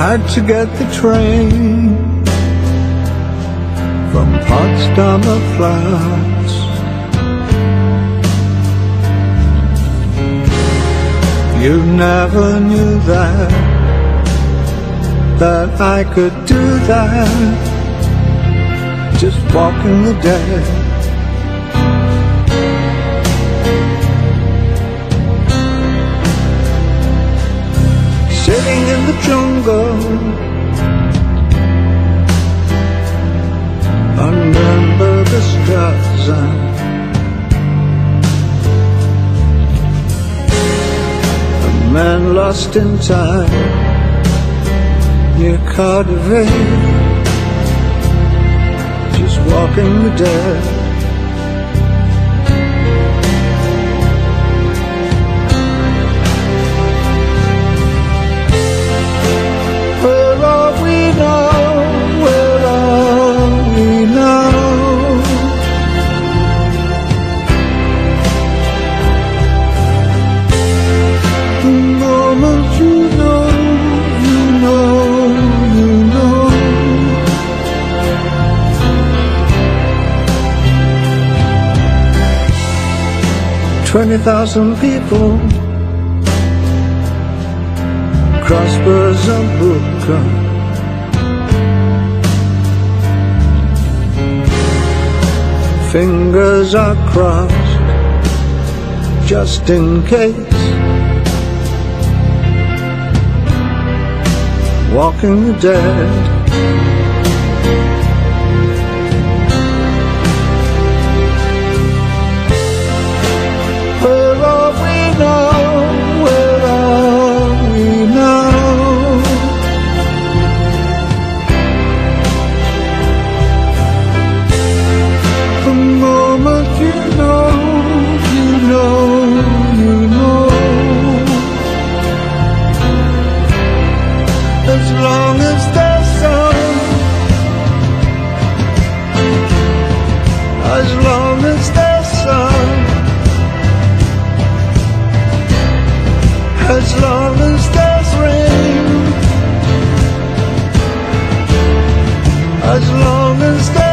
had to get the train from Potsdamer Platz. You never knew that, that I could do that, just walking the dead. Sitting in the Dschungel under the stars. A man lost in time near KaDeWe, just walking the dead. 20,000 people. cross Bösebrücke. Fingers are crossed Just in case. Walking the dead. as long as they